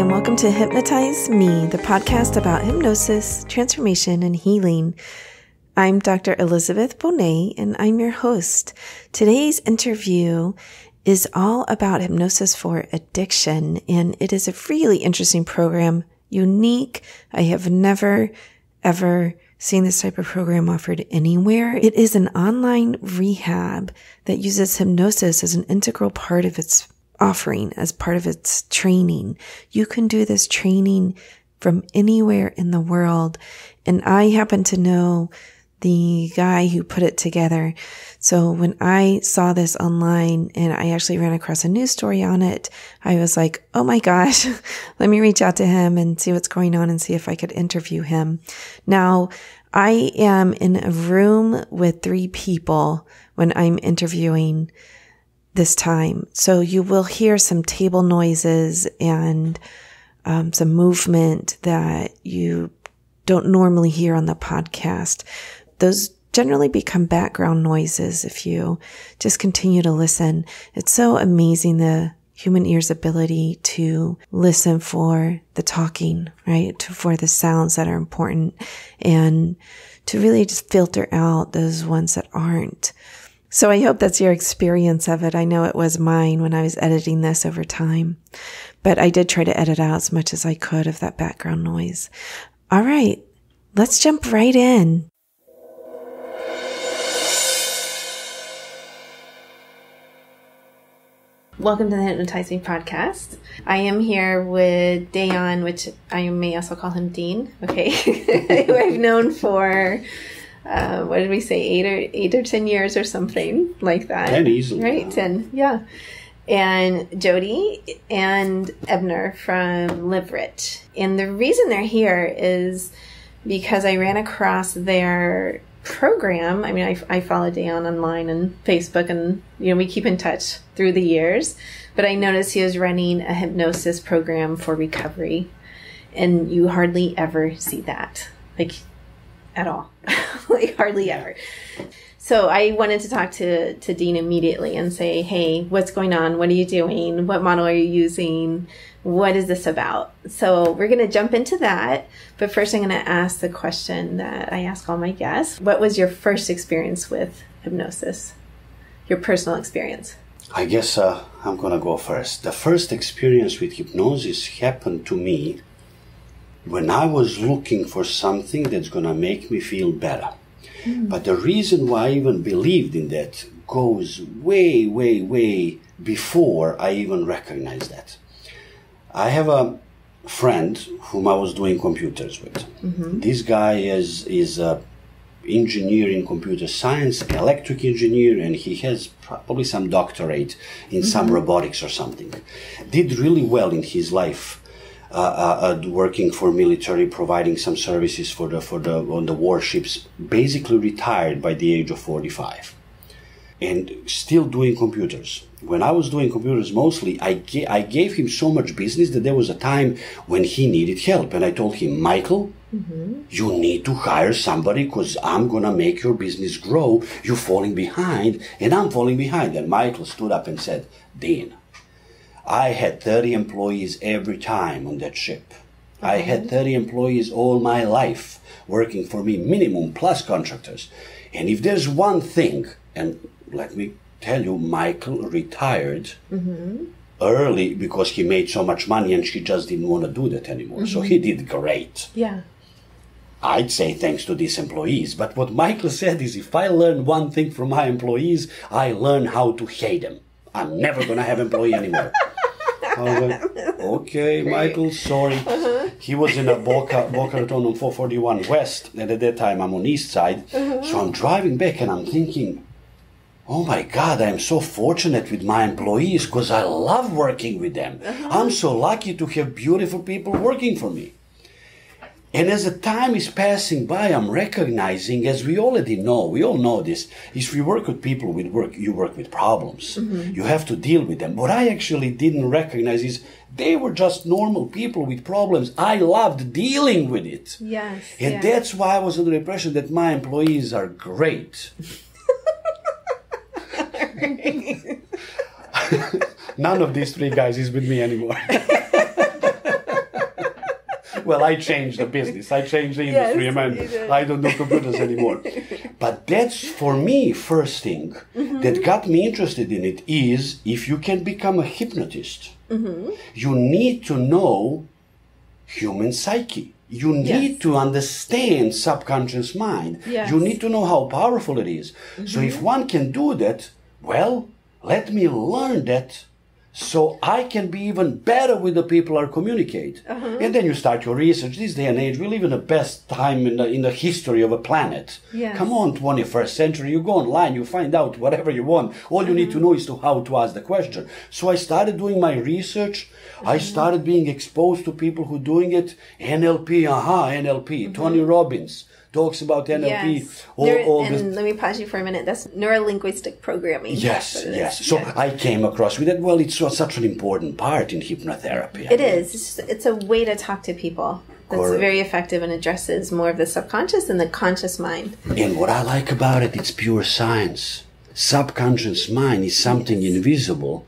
and welcome to Hypnotize Me, the podcast about hypnosis, transformation, and healing. I'm Dr. Elizabeth Bonet, and I'm your host. Today's interview is all about hypnosis for addiction, and it is a really interesting program, unique. I have never, ever seen this type of program offered anywhere. It is an online rehab that uses hypnosis as an integral part of its offering as part of its training. You can do this training from anywhere in the world. And I happen to know the guy who put it together. So when I saw this online and I actually ran across a news story on it, I was like, Oh my gosh, let me reach out to him and see what's going on and see if I could interview him. Now I am in a room with three people when I'm interviewing this time. So you will hear some table noises and um, some movement that you don't normally hear on the podcast. Those generally become background noises if you just continue to listen. It's so amazing the human ear's ability to listen for the talking, right? To, for the sounds that are important and to really just filter out those ones that aren't. So I hope that's your experience of it. I know it was mine when I was editing this over time, but I did try to edit out as much as I could of that background noise. All right, let's jump right in. Welcome to the Hypnotize Me Podcast. I am here with Dejan, which I may also call him Dean, okay, who I've known for uh, what did we say, eight or eight or ten years or something like that. Ten easily. Right, ten, yeah. And Jody and Abner from Live And the reason they're here is because I ran across their program. I mean, I, I follow Dejan online and Facebook, and you know we keep in touch through the years. But I noticed he was running a hypnosis program for recovery, and you hardly ever see that. Like at all, like hardly ever. So I wanted to talk to, to Dean immediately and say, hey, what's going on? What are you doing? What model are you using? What is this about? So we're going to jump into that. But first, I'm going to ask the question that I ask all my guests. What was your first experience with hypnosis? Your personal experience? I guess uh, I'm going to go first. The first experience with hypnosis happened to me when I was looking for something that's going to make me feel better. Mm. But the reason why I even believed in that goes way, way, way before I even recognized that. I have a friend whom I was doing computers with. Mm-hmm. This guy is is a engineer in computer science, electric engineer, and he has probably some doctorate in mm-hmm. some robotics or something. Did really well in his life uh, uh, uh, working for military, providing some services for the for the on the warships. Basically retired by the age of forty five, and still doing computers. When I was doing computers mostly, I ga- I gave him so much business that there was a time when he needed help, and I told him, Michael. Mm-hmm. You need to hire somebody because I'm gonna make your business grow. You're falling behind, and I'm falling behind. And Michael stood up and said, Dean, I had 30 employees every time on that ship. I had 30 employees all my life working for me, minimum plus contractors. And if there's one thing, and let me tell you, Michael retired mm-hmm. early because he made so much money and she just didn't want to do that anymore. Mm-hmm. So he did great. Yeah. I'd say thanks to these employees. But what Michael said is if I learn one thing from my employees, I learn how to hate them. I'm never going to have employee anymore. like, okay, Great. Michael, sorry. Uh-huh. He was in a Boca, Boca Raton on 441 West, and at that time I'm on East Side. Uh-huh. So I'm driving back and I'm thinking, oh my God, I'm so fortunate with my employees because I love working with them. Uh-huh. I'm so lucky to have beautiful people working for me. And as the time is passing by, I'm recognizing, as we already know, we all know this, if you work with people with work, you work with problems. Mm-hmm. You have to deal with them. What I actually didn't recognize is they were just normal people with problems. I loved dealing with it. Yes. And yes. that's why I was under the impression that my employees are great. None of these three guys is with me anymore. well, I changed the business. I changed the industry. Yes, I mean. I don't do computers anymore. but that's for me first thing Mm-hmm. that got me interested in it is if you can become a hypnotist, Mm-hmm. you need to know human psyche. You need Yes. to understand subconscious mind. Yes. Mm-hmm. You need to know how powerful it is. So if one can do that, well, let me learn that so I can be even better with the people I communicate. Uh-huh. And then you start your research. This day and age, we live in the best time in the, in the history of a planet. Yes. Come on, 21st century, you go online, you find out whatever you want. All you need to uh-huh. know is to how to ask the question. So I started doing my research. I uh-huh. started being exposed to people who doing it. NLP, aha, NLP. Mm-hmm. Tony Robbins talks about NLP. Yes. All, Neuro- all and let me pause you for a minute. That's neuro-linguistic programming. Yes, That's what it yes. So Yeah. I came across with it. Well, it's such an important part in hypnotherapy. I It mean, is. It's, just, it's a way to talk to people that's Correct. very effective and addresses more of the subconscious and the conscious mind. And what I like about it, it's pure science. Subconscious mind is something invisible.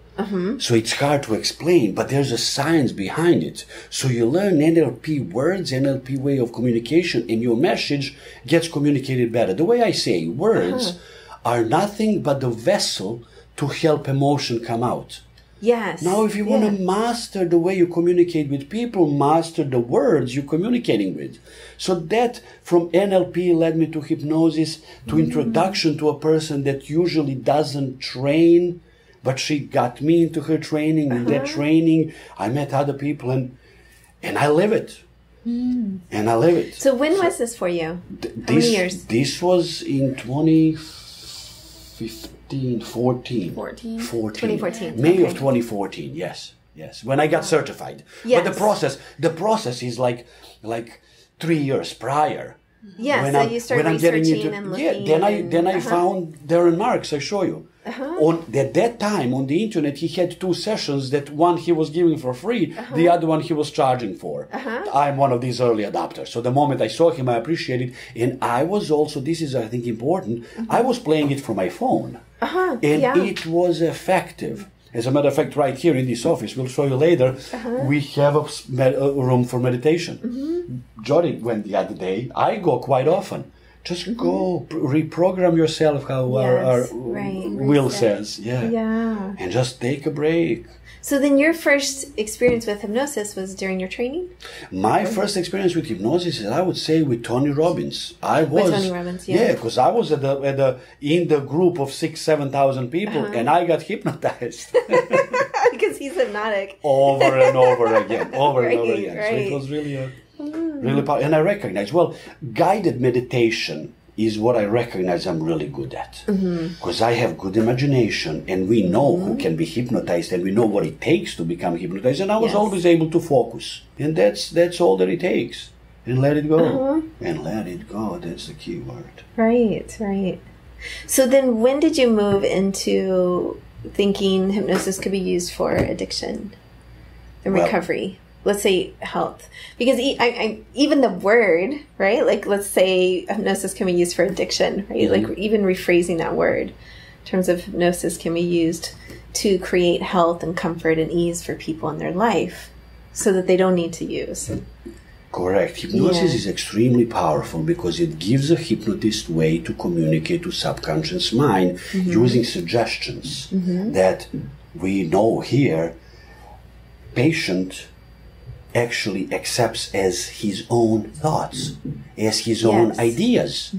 So it's hard to explain, but there's a science behind it. So you learn NLP words, NLP way of communication, and your message gets communicated better. The way I say, words are nothing but the vessel to help emotion come out. Yes. Now, if you want to master the way you communicate with people, master the words you're communicating with. So that from NLP led me to hypnosis, to Mm. introduction to a person that usually doesn't train, but she got me into her training. In Uh-huh. that training, I met other people and and I live it. And I live it. Mm. So when was this for you? Th- How this, many years? This was in 2015, 14. 14? 14. 2014, May okay. of 2014, yes. Yes, when I got certified. yes. But the process, the process is like, like three years prior. Yeah, When so I'm- you start when I'm getting researching into- and looking. Yeah, then I and- then I uh-huh. found Darren Marks. I show you. On at that time on the internet, he had two sessions. That one he was giving for free, Uh-huh. the other one he was charging for. I'm one of these early adopters. So the moment I saw him, I appreciated, and I was also. This is, I think, important. I was playing it from my phone, Uh-huh, and yeah. it was effective. As a matter of fact, right here in this office, we'll show you later, Uh-huh. we have a, a room for meditation. Mm-hmm. Jody went the other day. I go quite often. Just go pr- reprogram yourself how our, our Mm-hmm. Right, will says. Yeah. Yeah. And just take a break. So then your first experience with hypnosis was during your training? My first experience with hypnosis is, I would say, with Tony Robbins. I was with Tony Robbins, yeah. yeah, because I was at the at the in the group of six, seven thousand people, Uh-huh. and I got hypnotized because he's hypnotic. over and over again, over and over Right, again. So it was really a really powerful. And I recognize well, guided meditation is what I recognize I'm really good at Mm-hmm. because I have good imagination, and we know who can be hypnotized, and we know what it takes to become hypnotized. And I was Yes. always able to focus, and that's that's all that it takes. And let it go, Uh-huh. and let it go. That's the key word. Right, right. So then when did you move into thinking hypnosis could be used for addiction and Well- recovery? Let's say health. Because e- I, I, even the word, right? Like, let's say hypnosis can be used for addiction, right? Like, even rephrasing that word in terms of hypnosis can be used to create health and comfort and ease for people in their life so that they don't need to use. Correct. Hypnosis Yeah. is extremely powerful because it gives a hypnotist way to communicate to subconscious mind Mm-hmm. using suggestions that we know here patient actually accepts as his own thoughts, as his own Yes. Mm-hmm. ideas.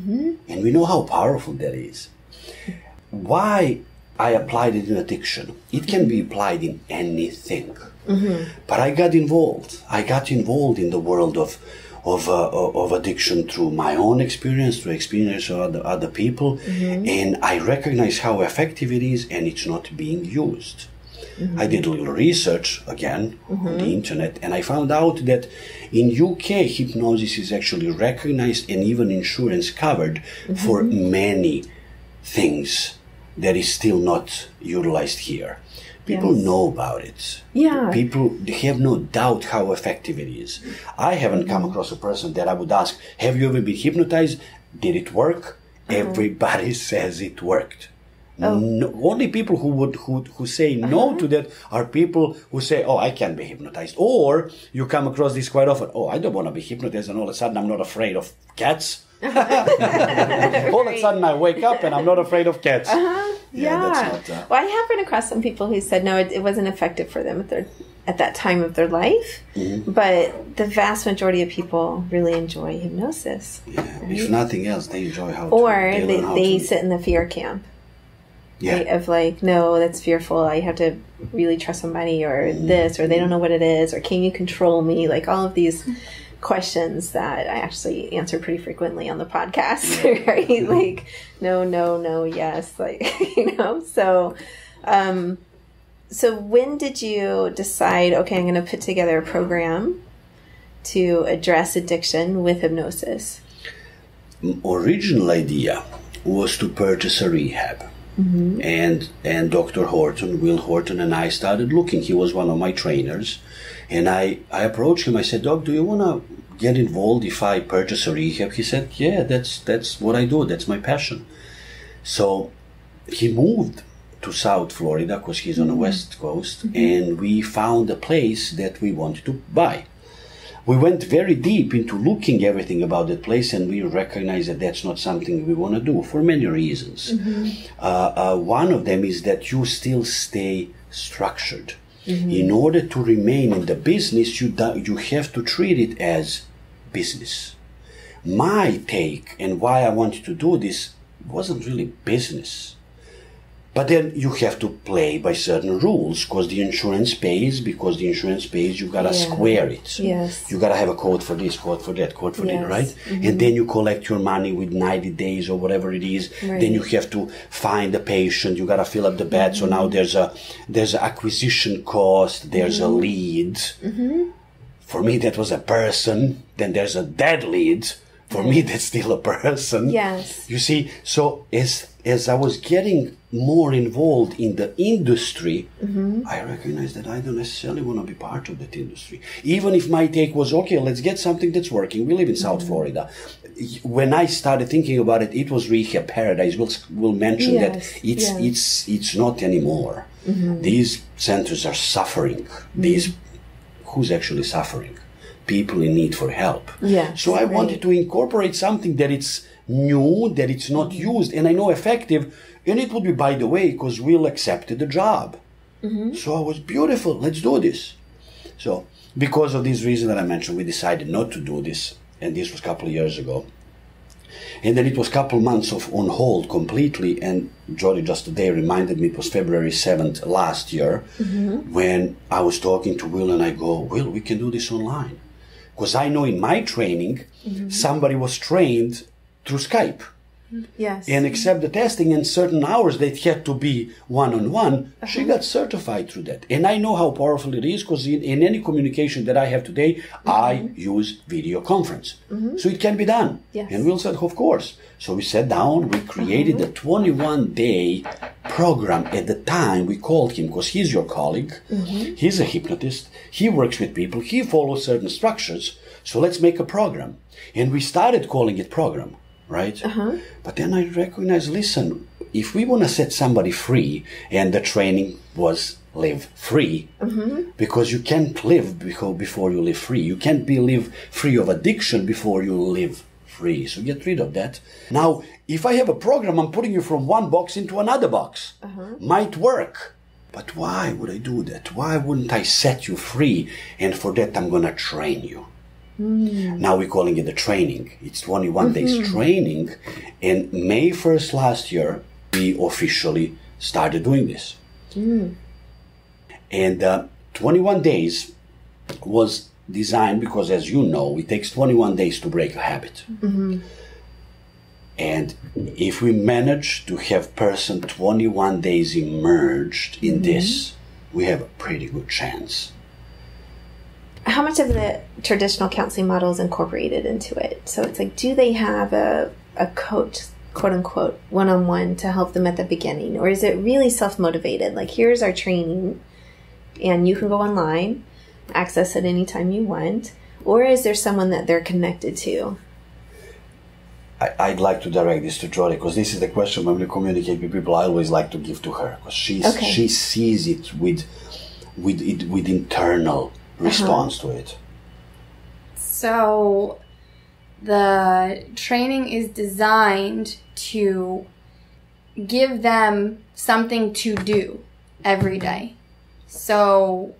And we know how powerful that is. Why I applied it in addiction? It can be applied in anything. But I got involved. I got involved in the world of of uh, of addiction through my own experience, through experience of other, other people, and I recognize how effective it is, and it's not being used. I did a little research again on the internet, and I found out that in UK hypnosis is actually recognized and even insurance covered for many things that is still not utilized here. People Yes. know about it. Yeah. People they have no doubt how effective it is. I haven't come mm-hmm. across a person that I would ask, Have you ever been hypnotized? Did it work? Uh-huh. Everybody says it worked. No, only people who would who who say no to that are people who say, "Oh, I can't be hypnotized." Or you come across this quite often. Oh, I don't want to be hypnotized, and all of a sudden I'm not afraid of cats. all of a sudden I wake up and I'm not afraid of cats. Uh-huh. Yeah. that's not, uh, well, I have run across some people who said no, it, it wasn't effective for them at their at that time of their life. Mm-hmm. But the vast majority of people really enjoy hypnosis, yeah. If nothing else, they enjoy how. or to, they, how they sit in the fear camp. Yeah. right, of like, no, that's fearful. I have to really trust somebody, or this, or they don't know what it is, or can you control me? Like all of these questions that I actually answer pretty frequently on the podcast, right? Like, no, no, no, yes, like you know. So, um, so when did you decide? Okay, I'm going to put together a program to address addiction with hypnosis. original idea was to purchase a rehab. Mm-hmm. And and Dr. Horton, Will Horton, and I started looking. He was one of my trainers, and I I approached him. I said, "Doc, do you want to get involved if I purchase a rehab?" He said, "Yeah, that's that's what I do. That's my passion." So he moved to South Florida because he's on the mm-hmm. West Coast, and we found a place that we wanted to buy we went very deep into looking everything about that place and we recognized that that's not something we want to do for many reasons. Uh, uh, one of them is that you still stay structured. In order to remain in the business you, do, you have to treat it as business. My take and why i wanted to do this wasn't really business but then you have to play by certain rules because the insurance pays. Because the insurance pays, you gotta Yeah. square it. Yes. You gotta have a code for this, code for that, code for Yes. that, right? Mm-hmm. And then you collect your money with 90 days or whatever it is. Right. Then you have to find a patient. You gotta fill up the bed. So now mm-hmm. there's a there's an acquisition cost. There's a mm-hmm. lead. For me, that was a person. Then there's a dead lead. For me, that's still a person. Yes. You see, so as as I was getting more involved in the industry, mm-hmm. I recognized that I don't necessarily want to be part of that industry. Even if my take was okay, let's get something that's working. We live in South mm-hmm. Florida. When I started thinking about it, it was rehab paradise. We'll we'll mention Yes, that it's yes. it's it's not anymore. Mm-hmm. These centers are suffering. These who's actually suffering? People in need for help. Yeah. So I right. wanted to incorporate something that it's new, that it's not mm-hmm. used, and I know effective, and it would be by the way, because Will accepted the job. Mm-hmm. So I was beautiful. Let's do this. So because of this reason that I mentioned, we decided not to do this, and this was a couple of years ago. And then it was a couple months of on hold completely. And Jody just today reminded me it was February 7th last year mm-hmm. when I was talking to Will and I go, Will, we can do this online. Because I know in my training, mm-hmm. somebody was trained through Skype. Yes. And except the testing in certain hours that had to be one on one, she uh-huh. got certified through that. And I know how powerful it is because in, in any communication that I have today, mm-hmm. I use video conference. Mm-hmm. So it can be done. Yes. And Will said, of course. So we sat down, we uh-huh. created a 21 day program. At the time, we called him because he's your colleague. Mm-hmm. He's a hypnotist. He works with people. He follows certain structures. So let's make a program. And we started calling it program right? Uh-huh. But then I recognize, listen, if we want to set somebody free, and the training was live free, mm-hmm. because you can't live before, before you live free. You can't be live free of addiction before you live free. So get rid of that. Now, if I have a program, I'm putting you from one box into another box. Uh-huh. Might work. But why would I do that? Why wouldn't I set you free? And for that, I'm going to train you. Hmm. Now we're calling it a training. It's 21 days mm-hmm. training. And May 1st last year, we officially started doing this. Hmm. And uh, 21 days was designed because, as you know, it takes 21 days to break a habit. Mm-hmm. And if we manage to have person 21 days immersed in mm-hmm. this, we have a pretty good chance. How much of the traditional counseling model is incorporated into it? So it's like, do they have a, a coach, quote unquote, one on one to help them at the beginning? Or is it really self motivated? Like, here's our training, and you can go online, access it anytime you want. Or is there someone that they're connected to? I, would like to direct this to Jody because this is the question when we communicate with people. I always like to give to her because she Okay. she sees it with with it with internal Uh-huh. response to it. So the training is designed to give them something to do every day. So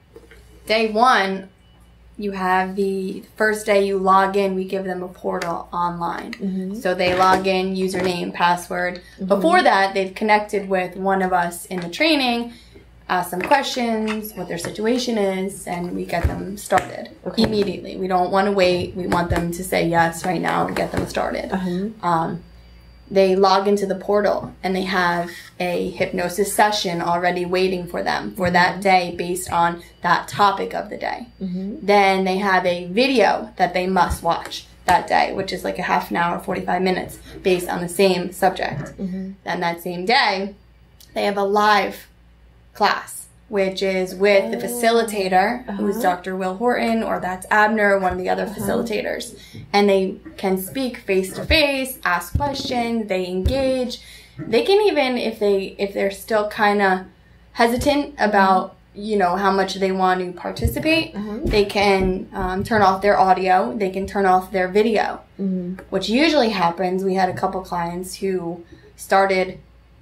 day one, you have the first day you log in, we give them a portal online. Mm-hmm. So they log in, username, password. Mm-hmm. Before that, they've connected with one of us in the training, ask them questions, what their situation is, and we get them started Okay. immediately. We don't want to wait. We want them to say yes right now and get them started. Uh-huh. Um, they log into the portal and they have a hypnosis session already waiting for them for mm-hmm. that day based on that topic of the day. Mm-hmm. Then they have a video that they must watch that day, which is like a half an hour, 45 minutes based on the same subject. Mm-hmm. Then that same day, they have a live class, which is with the oh. facilitator, who's uh-huh. Dr. Will Horton, or that's Abner, one of the other uh-huh. facilitators. And they can speak face to face, ask questions, they engage. They can even, if they if they're still kind of hesitant about mm-hmm. you know how much they want to participate, mm-hmm. they can um, turn off their audio. They can turn off their video, mm-hmm. which usually happens. We had a couple clients who started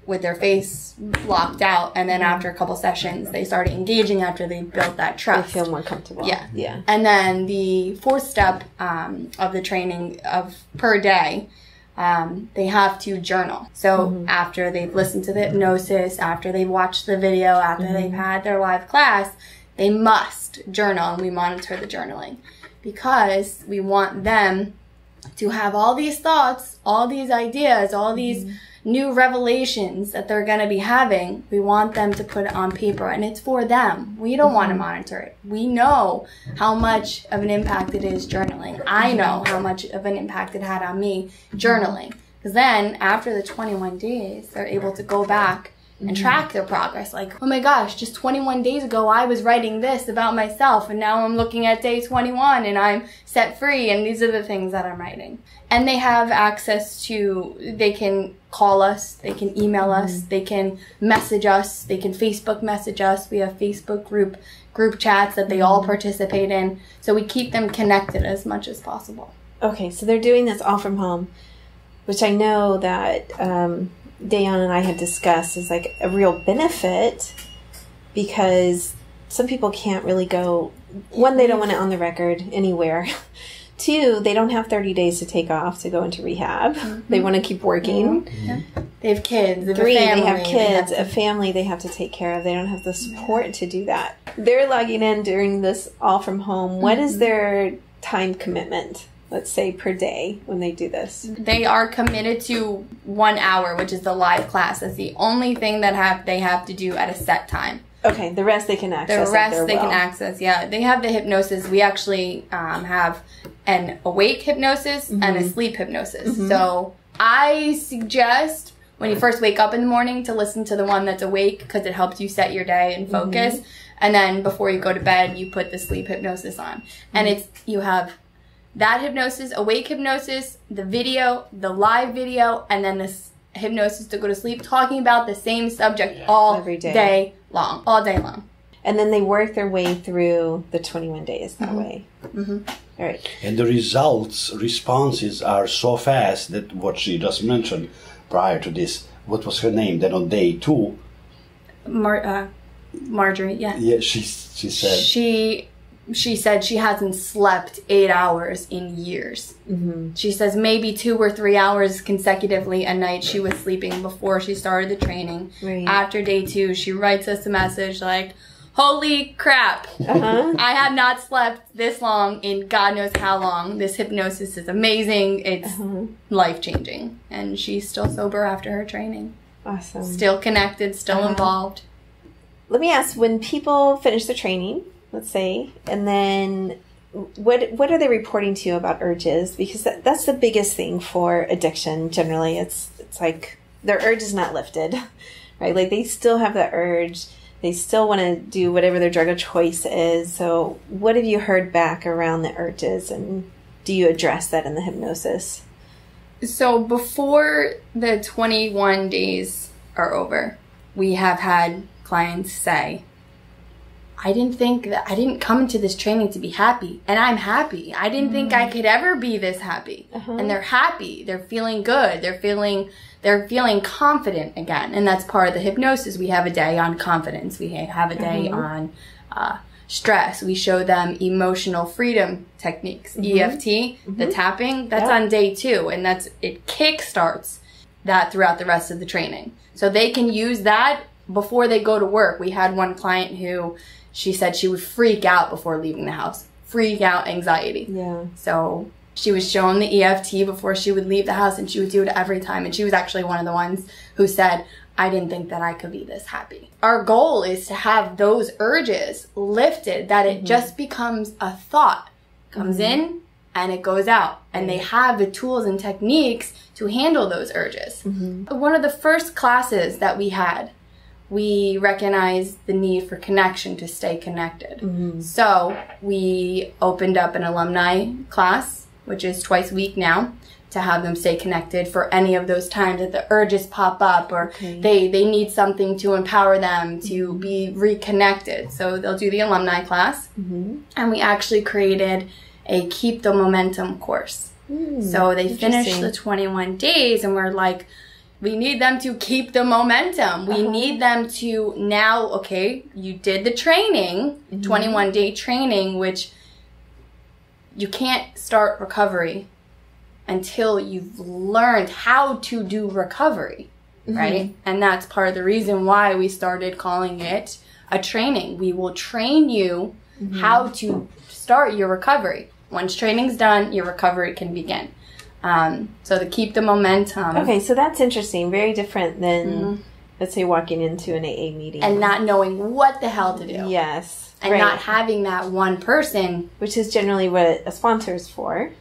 with their face blocked out, and then after a couple sessions, they started engaging after they built that trust they feel more comfortable. Yeah. Yeah. And then the fourth step um, of the training of per day, um, they have to journal. So after they've listened to the hypnosis, after they've watched the video, after they've had their live class, they must journal, and we monitor the journaling because we want them to have all these thoughts, all these ideas, all these new revelations that they're going to be having. We want them to put it on paper and it's for them. We don't want to mm-hmm. monitor it. We know how much of an impact it is journaling. I know how much of an impact it had on me journaling. Because then after the 21 days, they're able to go back and mm-hmm. track their progress. Like, oh my gosh, just 21 days ago, I was writing this about myself, and now I'm looking at day 21 and I'm set free, and these are the things that I'm writing. And they have access to, they can call us, they can email us, mm-hmm. they can message us, they can Facebook message us. We have Facebook group group chats that they all mm-hmm. participate in. So we keep them connected as much as possible. Okay, so they're doing this all from home, which I know that um, Dejan and I had discussed is like a real benefit because some people can't really go. One, they don't want it on the record anywhere. Two, they don't have 30 days to take off to go into rehab. Mm-hmm. They want to keep working. Mm-hmm. They have kids, they have Three, a family, they have kids, have- a family they have to take care of. They don't have the support to do that. They're logging in during this all from home. What is mm-hmm. their time commitment? Let's say per day when they do this. they are committed to one hour, which is the live class. That's the only thing that have they have to do at a set time. Okay, the rest they can access. the rest they can access. Yeah, they have the hypnosis. We actually um, have an awake hypnosis and Mm-hmm. a sleep hypnosis. So I suggest when you first wake up in the morning to listen to the one that's awake because it helps you set your day and focus. Mm-hmm. And then before you go to bed, you put the sleep hypnosis on, and Mm-hmm. it's you have that hypnosis, awake hypnosis, the video, the live video, and then this hypnosis to go to sleep, talking about the same subject all Every day. day long, all day long. And then they work their way through the 21 days that Mm-hmm. way. All right. And the results, responses are so fast that what she just mentioned prior to this, what was her name? Then on day two, Mar- uh, Marjorie, yeah. yeah, she she said, She she said she hasn't slept eight hours in years. Mm-hmm. She says maybe two or three hours consecutively a night she was sleeping before she started the training. Right. After day two, she writes us a message like, "Holy crap! Uh-huh. I have not slept this long in God knows how long. This hypnosis is amazing. It's Uh-huh. life changing." And she's still sober after her training, Awesome. still connected, still Uh-huh. involved. Let me ask when people finish the training, let's say, and then what what are they reporting to you about urges? Because that, that's the biggest thing for addiction generally. It's it's like their urge is not lifted, right? Like they still have the urge. They still want to do whatever their drug of choice is. So, what have you heard back around the urges, and do you address that in the hypnosis? So before the 21 days are over, we have had clients say, I didn't think that I didn't come to this training to be happy, and I'm happy. I didn't think I mm. could ever be this happy. Uh-huh. And they're happy. They're feeling good. They're feeling they're feeling confident again. And that's part of the hypnosis. We have a day on confidence. We have a day mm-hmm. on uh, stress. We show them emotional freedom techniques, mm-hmm. EFT, the mm-hmm. tapping. That's Yeah. on day two, and that's it kickstarts that throughout the rest of the training. So they can use that before they go to work. We had one client who she said she would freak out before leaving the house, freak out anxiety. Yeah. So she was shown the EFT before she would leave the house and she would do it every time. And she was actually one of the ones who said, I didn't think that I could be this happy. Our goal is to have those urges lifted, that it mm-hmm. just becomes a thought, comes mm-hmm. in and it goes out. And they have the tools and techniques to handle those urges. Mm-hmm. One of the first classes that we had, we recognize the need for connection to stay connected. Mm-hmm. So we opened up an alumni class, which is twice a week now, to have them stay connected for any of those times that the urges pop up or Okay. they, they need something to empower them to mm-hmm. be reconnected. So they'll do the alumni class. Mm-hmm. And we actually created a Keep the Momentum course. Hmm. So they finished interesting. the 21 days and we're like, we need them to keep the momentum. We uh-huh. need them to now, okay, you did the training, mm-hmm. 21 day training, which you can't start recovery until you've learned how to do recovery, mm-hmm. right? And that's part of the reason why we started calling it a training. We will train you mm-hmm. how to start your recovery. Once training's done, your recovery can begin. Um, so to keep the momentum Okay, so that's interesting. Very different than, let's say, walking into an AA meeting. and not knowing what the hell to do. yes, And right. not having that one person which is generally what a sponsor is for.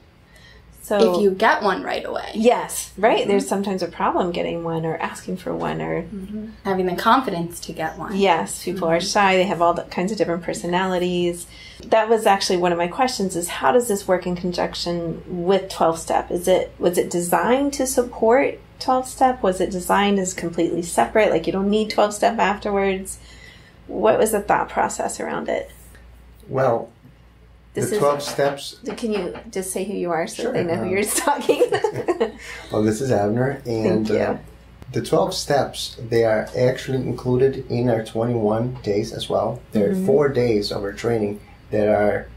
So if you get one right away. yes, right. There's mm-hmm. sometimes a problem getting one or asking for one or mm-hmm. Having the confidence to get one. Yes, people are mm-hmm. shy. They have all the kinds of different personalities. That was actually one of my questions is how does this work in conjunction with 12 step? Is it was it designed to support 12 step? Was it designed as completely separate like you don't need 12 step afterwards? What was the thought process around it? Well, This the is- 12 steps. Can you just say who you are so Sure, they know who um, you're talking? Well, this is Abner, and Thank you. uh, the 12 steps they are actually included in our 21 days as well. There Mm-hmm. are four days of our training that are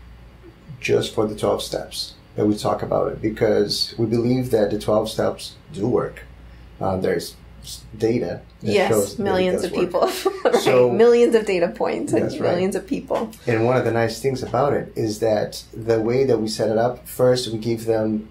just for the 12 steps that we talk about it because we believe that the 12 steps do work. Uh, there's data that yes, shows millions of work. people. right. So- millions of data points and right. millions of people. And one of the nice things about it is that the way that we set it up, first we give them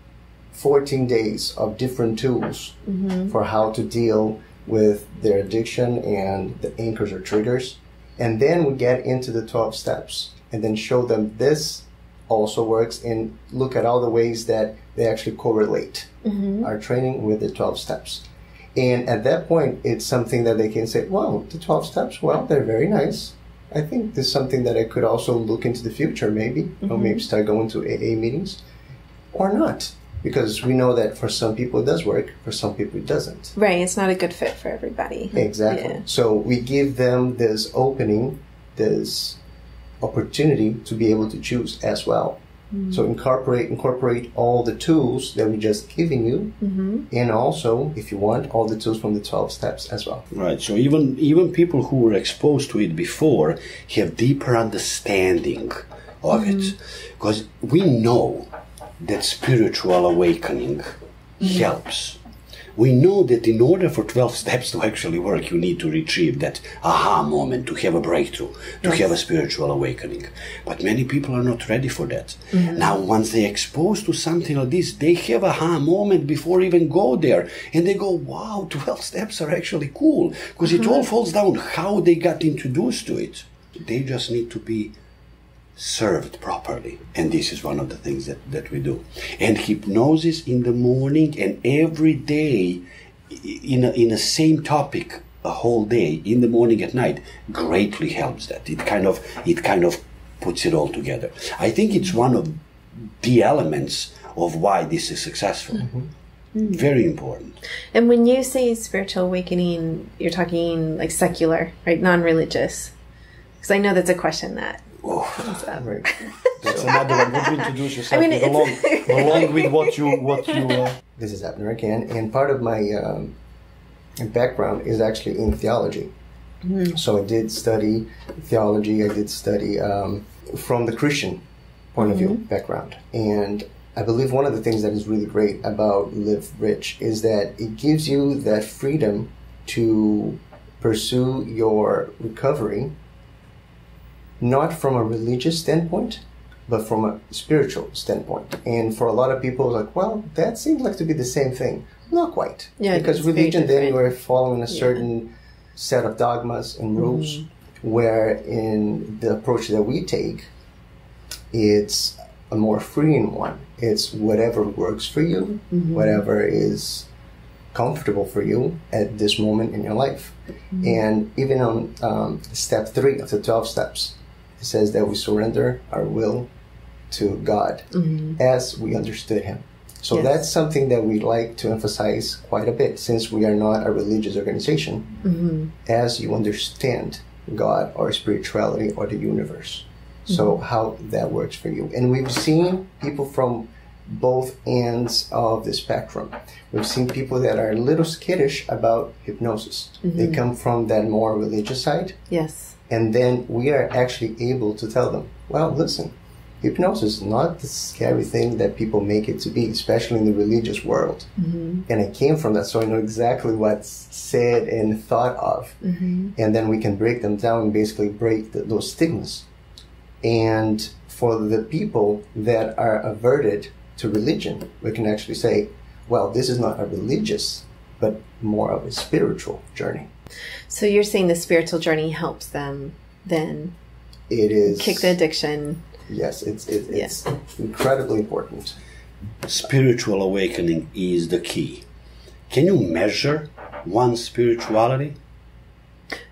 14 days of different tools mm-hmm. for how to deal with their addiction and the anchors or triggers. And then we get into the 12 steps and then show them this also works and look at all the ways that they actually correlate mm-hmm. our training with the 12 steps. And at that point, it's something that they can say, well, the 12 steps, well, they're very nice. I think this is something that I could also look into the future, maybe, or maybe mm-hmm. start going to AA meetings, or not, because we know that for some people it does work, for some people it doesn't. Right, it's not a good fit for everybody. Exactly. Yeah. So we give them this opening, this opportunity to be able to choose as well. Mm-hmm. So incorporate incorporate all the tools that we just given you, mm-hmm. and also, if you want, all the tools from the twelve steps as well. Right. So even even people who were exposed to it before have deeper understanding of mm-hmm. it, because we know that spiritual awakening helps. We know that in order for 12 steps to actually work, you need to retrieve that aha moment, to have a breakthrough, to have a spiritual awakening. But many people are not ready for that. Mm-hmm. Now, once they're exposed to something like this, they have aha moment before even go there. And they go, wow, 12 steps are actually cool. Because it all mm-hmm. falls down how they got introduced to it. They just need to be served properly. And this is one of the things that, that we do. And hypnosis in the morning and every day in a, in a same topic a whole day in the morning at night greatly helps that. It kind of it kind of puts it all together. I think it's one of the elements of why this is successful. Mm-hmm. Mm. Very important. And when you say spiritual awakening, you're talking like secular, right? Non religious. Because I know that's a question that Oh, comes up. That's another one. Would you introduce yourself I mean, with it's- along, along with what you what you? Uh, This is Abner again, and part of my um, background is actually in theology. So I did study theology. I did study um, from the Christian point of view background, and I believe one of the things that is really great about Live Free is that it gives you that freedom to pursue your recovery, not from a religious standpoint, but from a spiritual standpoint. And for a lot of people, it's like, well, that seems like to be the same thing. Not quite. Yeah, because religion, then you are following a certain set of dogmas and rules, where in the approach that we take, it's a more freeing one. It's whatever works for you, whatever is comfortable for you at this moment in your life. And even on um, step three of the 12 steps, it says that we surrender our will to God mm-hmm. as we understood Him. So Yes. that's something that we like to emphasize quite a bit since we are not a religious organization. Mm-hmm. As you understand God or spirituality or the universe. Mm-hmm. So, how that works for you. And we've seen people from both ends of the spectrum. We've seen people that are a little skittish about hypnosis. They come from that more religious side, Yes. And then we are actually able to tell them, well, listen, hypnosis is not the scary thing that people make it to be, especially in the religious world. Mm-hmm. And I came from that, so I know exactly what's said and thought of. Mm-hmm. And then we can break them down and basically break the, those stigmas. And for the people that are averted to religion, we can actually say, well, this is not a religious, but more of a spiritual journey. So you're saying the spiritual journey helps them then It is kick the addiction. Yes, it's it, it's incredibly important. spiritual awakening is the key. Can you measure one's spirituality?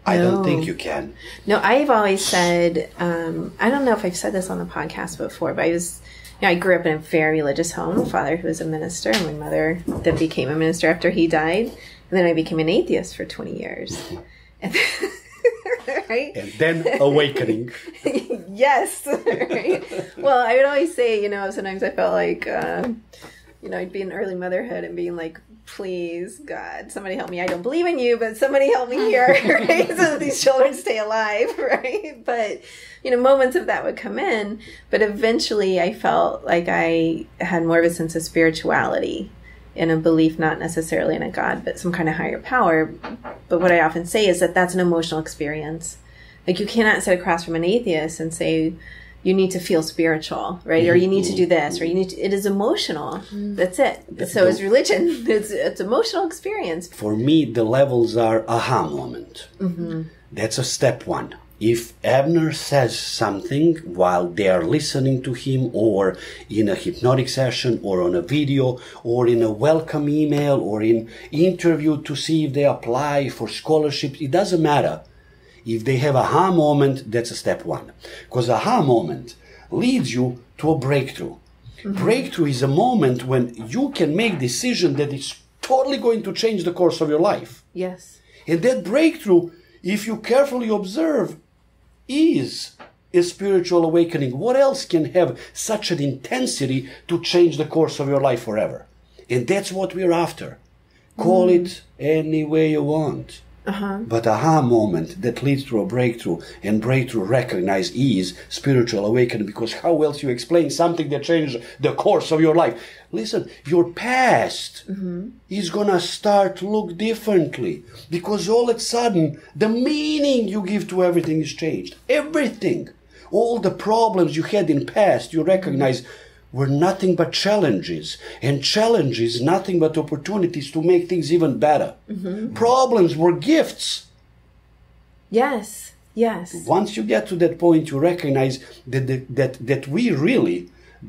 I don't think you can. No, I've always said, um, I don't know if I've said this on the podcast before, but I was, you know, I grew up in a very religious home, a father who was a minister, and my mother then became a minister after he died. And then I became an atheist for 20 years. And right? And then awakening. yes. right? Well, I would always say, you know, sometimes I felt like, uh, you know, I'd be in early motherhood and being like, please, God, somebody help me. I don't believe in you, but somebody help me here, right? so that these children stay alive, right? But, you know, moments of that would come in. But eventually I felt like I had more of a sense of spirituality in a belief, not necessarily in a God, but some kind of higher power. But what I often say is that that's an emotional experience. Like you cannot sit across from an atheist and say, you need to feel spiritual, right? Or you need to do mm-hmm. this, or you need to, it is emotional. Mm-hmm. That's it. So is religion. It's, it's emotional experience. For me, the levels are aha moment. Mm-hmm. That's a step one. If Abner says something while they are listening to him, or in a hypnotic session, or on a video, or in a welcome email, or in interview to see if they apply for scholarships, it doesn't matter. If they have a aha moment, that's a step one. Because aha moment leads you to a breakthrough. Mm-hmm. Breakthrough is a moment when you can make decision that is totally going to change the course of your life. Yes. And that breakthrough, if you carefully observe, is a spiritual awakening. What else can have such an intensity to change the course of your life forever? And that's what we're after. Call mm. it any way you want. Uh-huh. But aha moment that leads to a breakthrough, and breakthrough recognize is spiritual awakening because how else you explain something that changed the course of your life? Listen, your past mm-hmm. is gonna start to look differently because all of a sudden the meaning you give to everything is changed. Everything. All the problems you had in past, you recognize mm-hmm. Were nothing but challenges, and challenges nothing but opportunities to make things even better. Mm-hmm. Problems were gifts. Yes. Yes. Once you get to that point, you recognize that the, that that we really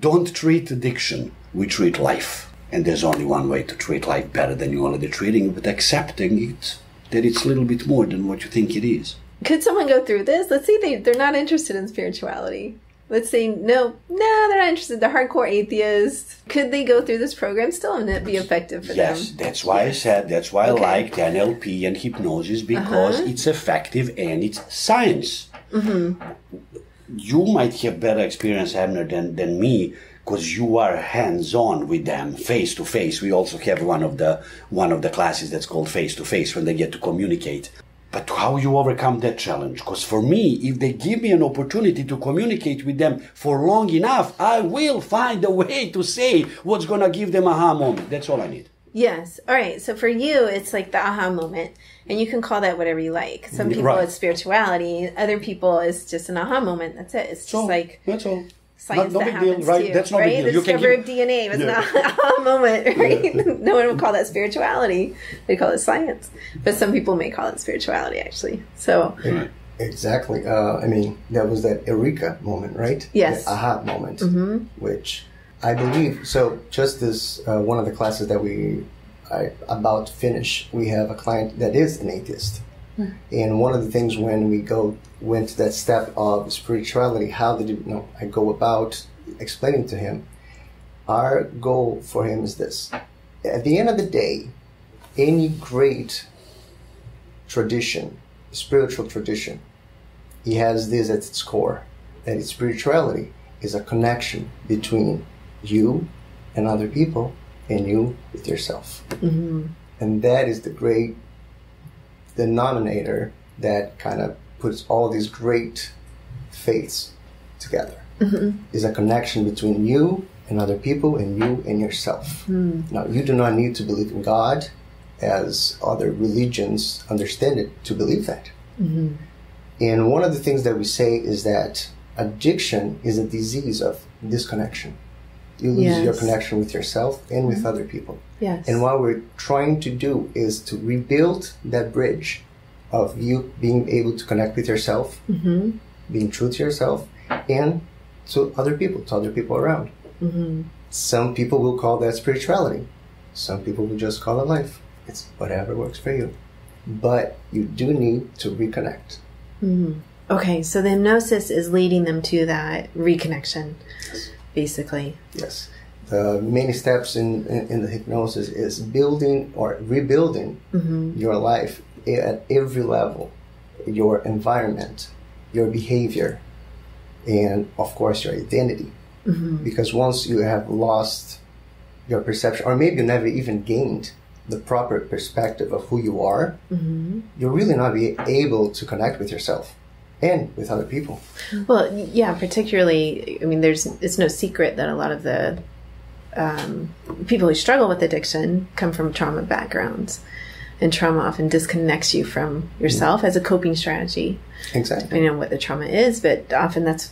don't treat addiction; we treat life. And there's only one way to treat life better than you're already treating it, but accepting it that it's a little bit more than what you think it is. Could someone go through this? Let's say they, they're not interested in spirituality. Let's say no, no, they're not interested. They're hardcore atheists. Could they go through this program still and it be effective for Yes, them? Yes, that's why I said that's why Okay. I like NLP and hypnosis because it's effective and it's science. Mm-hmm. You might have better experience, Abner, than, than me because you are hands-on with them, face to face. We also have one of the one of the classes that's called face to face when they get to communicate. But how you overcome that challenge? Because for me, if they give me an opportunity to communicate with them for long enough, I will find a way to say what's gonna give them aha moment. That's all I need. Yes. All right. So for you, it's like the aha moment, and you can call that whatever you like. Some people Right. it's spirituality. Other people it's just an aha moment. That's it. It's just So, like that's all. Science no that big happens deal, right? to you, That's no right? big deal. The You can discovery give- of DNA was Yeah. an aha moment, right? no one would call that spirituality. They call it science, but some people may call it spirituality actually. So Right. Exactly. Uh, I mean, that was that eureka moment, right? Yes. The aha moment, which I believe. So, just this uh, one of the classes that we are about to finish, we have a client that is an atheist, Mm. and one of the things when we go went to that step of spirituality, how did you, you know I go about explaining to him? Our goal for him is this: at the end of the day, any great tradition, spiritual tradition, he has this at its core that its spirituality is a connection between you and other people and you with yourself. Mm-hmm. And that is the great denominator that kind of puts all these great faiths together. Mm-hmm. Is a connection between you and other people and you and yourself. Hmm. Now, you do not need to believe in God as other religions understand it to believe that. Mm-hmm. And one of the things that we say is that addiction is a disease of disconnection. You lose your connection with yourself and with mm-hmm. other people. yes, And what we're trying to do is to rebuild that bridge of you being able to connect with yourself, mm-hmm. being true to yourself, and to other people, to other people around. Mm-hmm. Some people will call that spirituality. Some people will just call it life. It's whatever works for you. But you do need to reconnect. okay. So the hypnosis is leading them to that reconnection, basically. Yes. The many steps in, in, in the hypnosis is building or rebuilding mm-hmm. your life at every level, your environment, your behavior, and of course your identity. Mm-hmm. Because once you have lost your perception, or maybe you never even gained the proper perspective of who you are, mm-hmm. you'll really not be able to connect with yourself and with other people. Well, yeah, particularly, I mean, there's it's no secret that a lot of the um, people who struggle with addiction come from trauma backgrounds, and trauma often disconnects you from yourself as a coping strategy. Exactly. Depending on what the trauma is, but often that's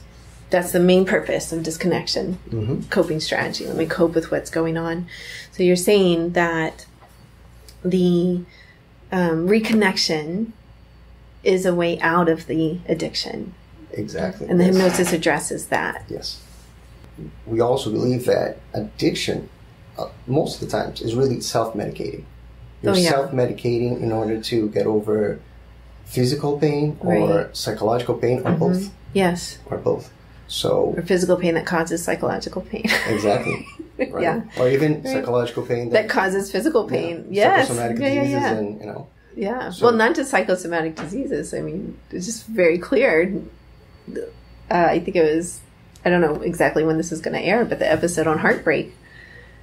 that's the main purpose of disconnection, coping strategy. Let me cope with what's going on. So you're saying that the um, reconnection is a way out of the addiction, Exactly. and the Yes. hypnosis addresses that. Yes. We also believe that addiction, uh, most of the times, is really self-medicating. You're Oh, yeah. self-medicating in order to get over physical pain or Right. Psychological pain or both, Yes, or both. So or physical pain that causes psychological pain. exactly, right? Yeah. Or even psychological pain that causes physical pain. Yes, psychosomatic yeah, yeah, diseases, yeah. and you know, Yeah. So- well, not just psychosomatic diseases. I mean, it's just very clear. Uh, I think it was, I don't know exactly when this is going to air, but the episode on heartbreak.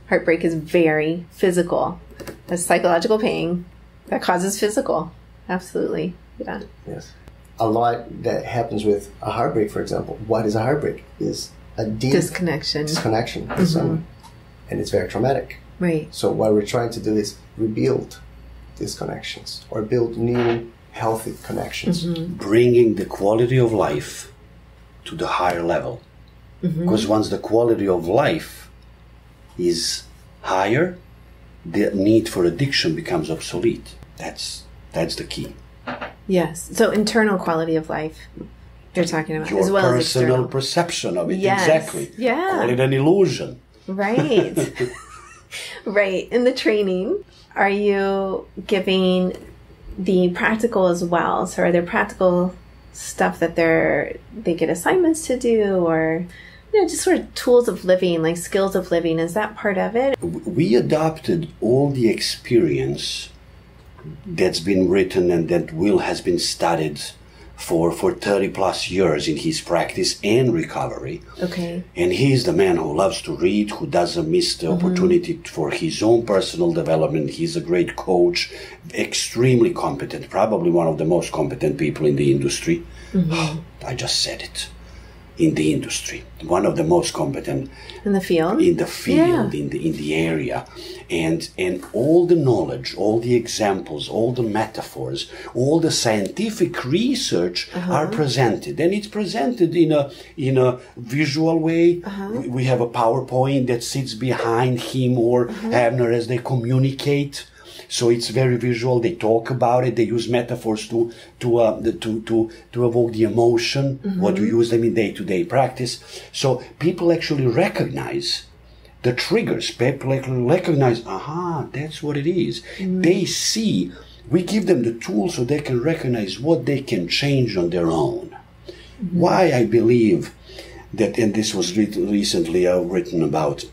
Heartbreak is very physical. That's psychological pain that causes physical. Absolutely. Yeah. yes, a lot that happens with a heartbreak, for example. What is a heartbreak? Is a deep Disconnection. disconnection Mm-hmm. and it's very traumatic. Right. So what we're trying to do is rebuild these connections or build new healthy connections. Mm-hmm. bringing the quality of life to the higher level. Because once the quality of life is higher, the need for addiction becomes obsolete. That's that's the key. Yes. So internal quality of life you're talking about, Your as well as personal external. perception of it. Yes. Exactly. Yeah. Call it an illusion. Right. right. In the training, are you giving the practical as well? So are there practical stuff that they're they get assignments to do or you know just sort of tools of living like skills of living is that part of it we adopted all the experience that's been written and that will has been studied for for 30 plus years in his practice and recovery. Okay. And he is the man who loves to read who doesn't miss the mm-hmm. opportunity for his own personal development. He's a great coach extremely competent probably one of the most competent people in the industry. Mm-hmm. I just said it in the industry one of the most competent in the field in the field Yeah. in the in the area and and all the knowledge all the examples all the metaphors all the scientific research Uh-huh. are presented and it's presented in a in a visual way Uh-huh. we, we have a powerpoint that sits behind him or Uh-huh. Abner as they communicate so it's very visual. They talk about it. They use metaphors to to uh, to to to evoke the emotion. What you use them in day to day practice. So people actually recognize the triggers. People actually recognize. Aha, that's what it is. They see. We give them the tools so they can recognize what they can change on their own. Why I believe that, and this was re- recently uh, written about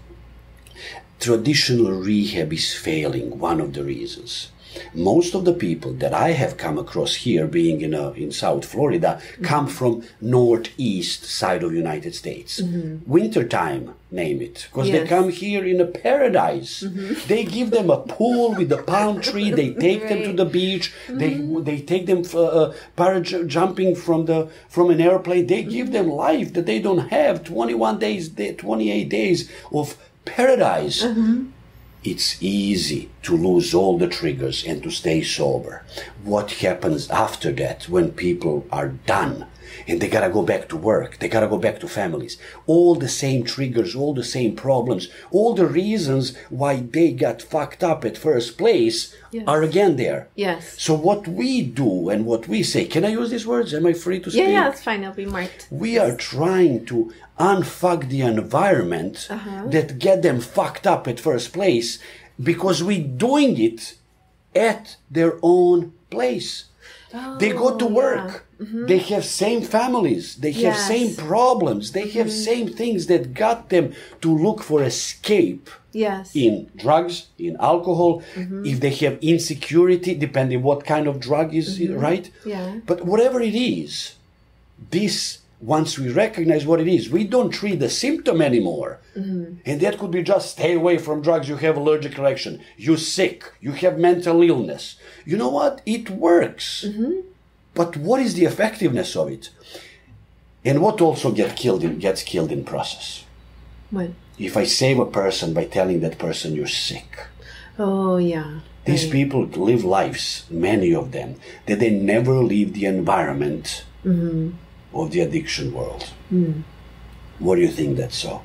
traditional rehab is failing one of the reasons. Most of the people that i have come across here being in a, in south florida come from northeast side of united states. Wintertime name it. Because they come here in a paradise. They give them a pool with a palm tree. They take them to the beach. They they take them uh, uh, para jumping from the from an airplane. They give them life that they don't have 21 days 28 days of paradise mm-hmm. it's easy to lose all the triggers and to stay sober. What happens after that when people are done and they gotta go back to work, they gotta go back to families? All the same triggers, all the same problems, all the reasons why they got fucked up at first place Yes. are again there. yes So what we do and what we say, can I use these words? Am I free to speak? yeah yeah it's fine I'll be marked We are trying to unfuck the environment Uh-huh. that get them fucked up at first place because we're doing it at their own place. they go to work. yeah. Work. They have same families. They have Yes. Mm-hmm. same problems. They have same things that got them to look for escape yes in drugs, in alcohol, Mm-hmm. if they have insecurity, depending what kind of drug is right. Mm-hmm. Yeah. But whatever it is, this once we recognize what it is, we don't treat the symptom anymore. Mm-hmm. And that could be just stay away from drugs, you have allergic reaction, you're sick, you have mental illness. You know what? It works. Mm-hmm. But what is the effectiveness of it? And what also get killed in, gets killed in process? what If I save a person by telling that person you're sick, oh yeah these Right. people live lives, many of them, that they never leave the environment of the addiction world. What do you think that's so?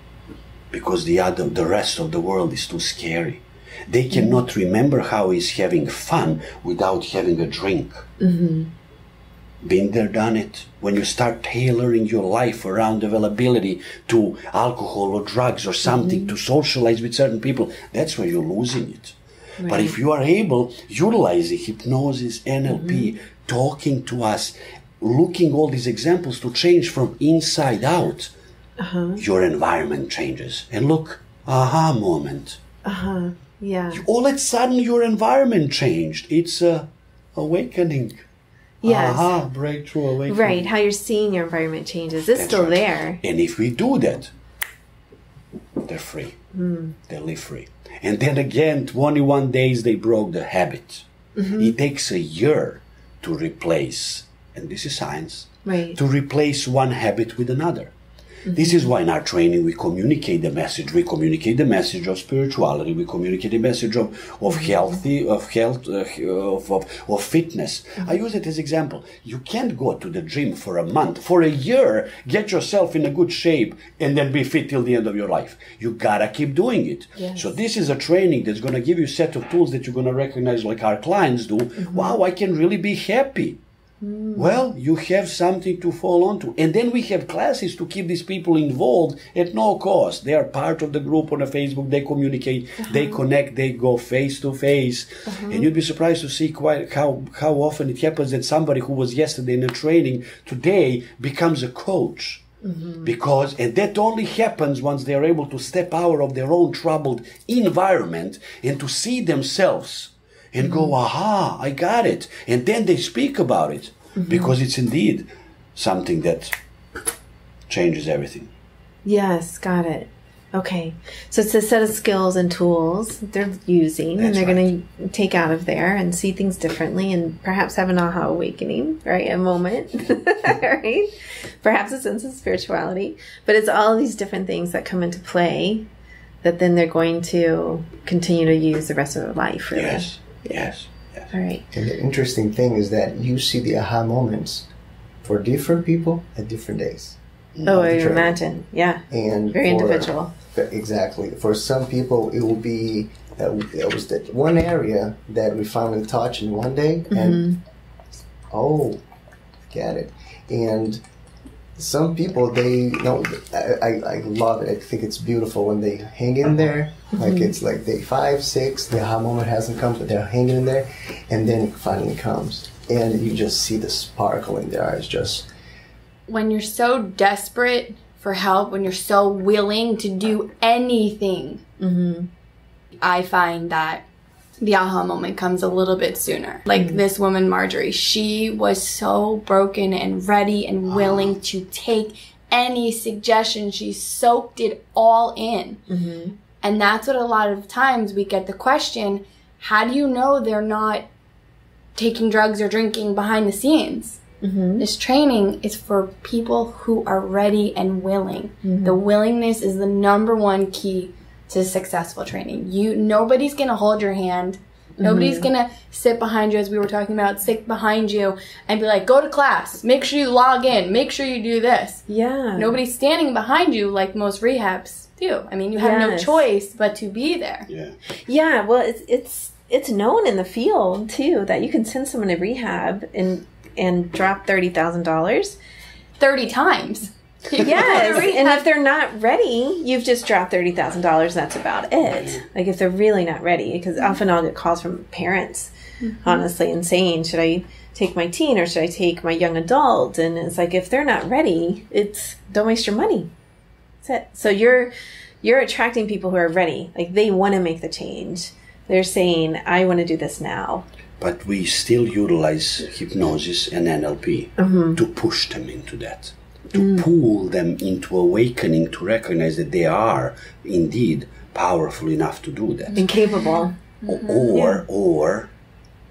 Because the other, the rest of the world is too scary. They cannot remember how is having fun without having a drink. Been there, done it. When you start tailoring your life around availability to alcohol or drugs or something mm-hmm. to socialize with certain people, that's where you're losing it. But if you are able, utilizing hypnosis, NLP, mm-hmm. talking to us, looking all these examples to change from inside out, uh-huh. your environment changes. And look, aha moment. uh-huh yeah All of a sudden, your environment changed. It's a awakening. Yes. Aha, breakthrough awakening. right how you're seeing your environment changes it's That's still right. there And if we do that, they're free. Hmm. They live free. And then again, 21 days they broke the habit. Mm-hmm. It takes a year to replace, and this is science, right to replace one habit with another. Mm-hmm. This is why in our training we communicate the message. We communicate the message of spirituality. We communicate the message of, of mm-hmm. healthy, of health, uh, of, of, of fitness. Mm-hmm. I use it as example. You can't go to the gym for a month, for a year, get yourself in a good shape, and then be fit till the end of your life. You gotta keep doing it. Yes. So this is a training that's gonna give you a set of tools that you're gonna recognize, like our clients do. Wow, I can really be happy Hmm. Well, you have something to fall onto. And then we have classes to keep these people involved at no cost. They are part of the group on the Facebook. They communicate, they uh-huh. connect, they go face to face. Uh-huh. And you'd be surprised to see quite how, how often it happens that somebody who was yesterday in a training today becomes a coach. Mm-hmm. Because, and that only happens once they are able to step out of their own troubled environment and to see themselves and go, aha, I got it. And then they speak about it mm-hmm. because it's indeed something that changes everything. Yes, got it. Okay. So it's a set of skills and tools they're using and they're going to take out of there and see things differently and perhaps have an aha awakening, right? A moment, right? Perhaps a sense of spirituality. But it's all these different things that come into play that then they're going to continue to use the rest of their life, really. Yes, yes, yes. All right. And the interesting thing is that you see the aha moments for different people at different days. Oh, I True. imagine. Yeah. And Very for- individual. Exactly. For some people, it will be uh, it was that one area that we finally touched in one day, and oh, get it. And some people, they you know, I, I, I love it. I think it's beautiful when they hang in there. Like mm-hmm. it's like day five, six, the aha moment hasn't come, but they're hanging in there, and then it finally comes, and you just see the sparkle in their eyes. Just when you're so desperate for help, when you're so willing to do anything, mm-hmm. I find that the aha moment comes a little bit sooner. Like mm. this woman, Marjorie, she was so broken and ready and ah. willing to take any suggestion. She soaked it all in. Mm-hmm. And that's what a lot of times we get the question how do you know they're not taking drugs or drinking behind the scenes? Mm-hmm. This training is for people who are ready and willing. The mm-hmm. willingness is the number one key to successful training. You nobody's gonna hold your hand. Nobody's mm-hmm. gonna sit behind you as we were talking about, sit behind you and be like, go to class, make sure you log in, make sure you do this. Yeah. Nobody's standing behind you like most rehabs do. I mean, you have no choice but to be there. Yeah. Yeah, well, it's it's it's known in the field too that you can send someone to rehab and and drop thirty thousand dollars. 30 times. Yes, and if they're not ready, you've just dropped thirty thousand dollars. That's about it. Oh, like if they're really not ready, because mm-hmm. often I'll get calls from parents, mm-hmm. honestly, and saying, "Should I take my teen or should I take my young adult?" And it's like if they're not ready, it's don't waste your money. That's it. So you're you're attracting people who are ready. Like they want to make the change. They're saying, "I want to do this now." But we still utilize hypnosis and NLP mm-hmm. to push them into that, to mm. pull them into awakening to recognize that they are indeed powerful enough to do that. Incapable. Mm-hmm. or or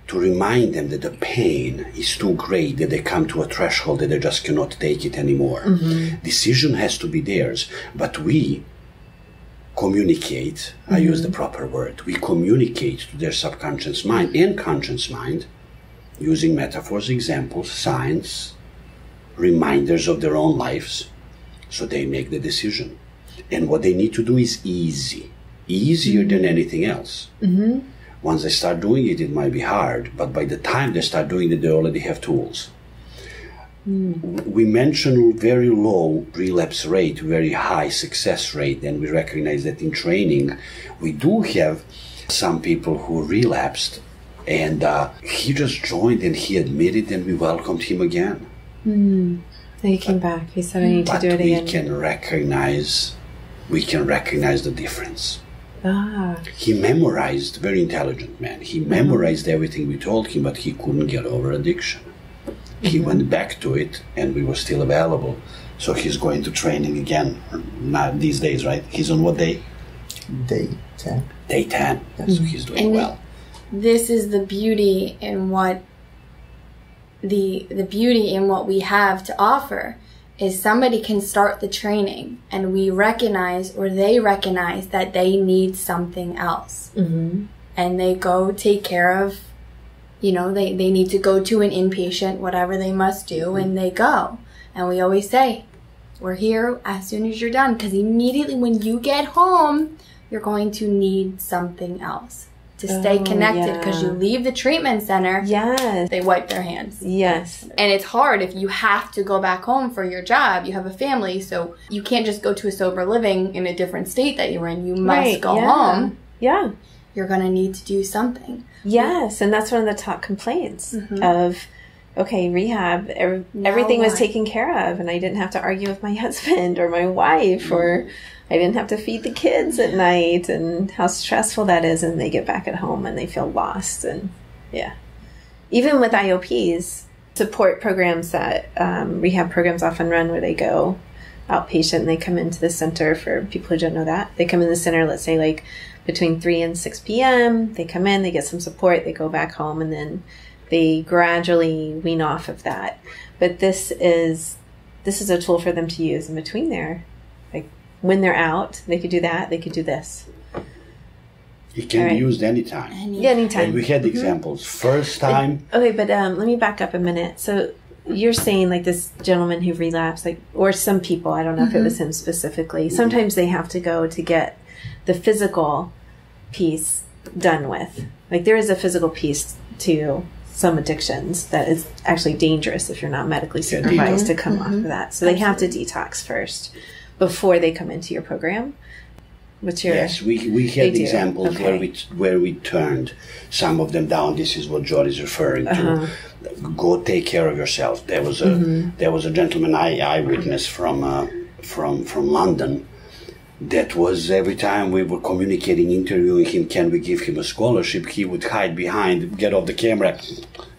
to remind them that the pain is too great that they come to a threshold that they just cannot take it anymore. Mm-hmm. Decision has to be theirs, but we communicate. I use the mm-hmm. proper word. We communicate to their subconscious mind and conscious mind using metaphors, examples, science, reminders of their own lives, so they make the decision. And what they need to do is easy, easier mm-hmm. than anything else. Mm-hmm. Once they start doing it, it might be hard, but by the time they start doing it, they already have tools. Mm. We mention very low relapse rate, very high success rate, and we recognize that in training, we do have some people who relapsed, and uh, he just joined and he admitted, and we welcomed him again. Hmm. And he came back. He said, "I need to do it we again." can recognize, we can recognize the difference. ah, He memorized, very intelligent man. He uh-huh. memorized everything we told him, but he couldn't get over addiction. He uh-huh. went back to it, and we were still available. So he's going to training again. Not these days, right? He's on what day? day ten. Day 10. So he's doing And- well. this is the beauty in what the the beauty in what we have to offer is somebody can start the training and we recognize or they recognize that they need something else. Mm-hmm. and they go take care of you know they, they need to go to an inpatient whatever they must do and they go. And we always say we're here as soon as you're done. Because immediately when you get home you're going to need something else to stay Oh, connected because yeah. you leave the treatment center, Yes. they wipe their hands. Yes. And it's hard if you have to go back home for your job. You have a family, so you can't just go to a sober living in a different state that you're in. You must Right, go yeah. home. Yeah. You're going to need to do something. Yes, and that's one of the top complaints mm-hmm. of okay, rehab. everything was taken care of, and I didn't have to argue with my husband or my wife, or mm-hmm. I didn't have to feed the kids at night, and how stressful that is. And they get back at home and they feel lost, and yeah, even with IOPs, support programs that um, rehab programs often run, where they go outpatient and they come into the center for people who don't know that. They come in the center let's say like between 3 and 6 p.m they come in they get some support they go back home and then they gradually wean off of that. But this is this is a tool for them to use in between there when they're out they could do that they could do this. It can All be used anytime. yeah anytime. And anytime we had mm-hmm. examples. First time, okay but um, let me back up a minute. So you're saying like this gentleman who relapsed like or some people i don't know if it was mm-hmm. him specifically sometimes they have to go to get the physical piece done with. Like there is a physical piece to some addictions that is actually dangerous if you're not medically Yeah, supervised to come off mm-hmm. of that. So they have to detox first before they come into your program what's your yes, we, we had examples where we where we turned some of them down. This is what John is referring to. Uh-huh. Go take care of yourself. There was a Mm-hmm. there was a gentleman I I witnessed from uh, from from London. That was every time we were communicating, interviewing him, can we give him a scholarship? He would hide behind, get off the camera,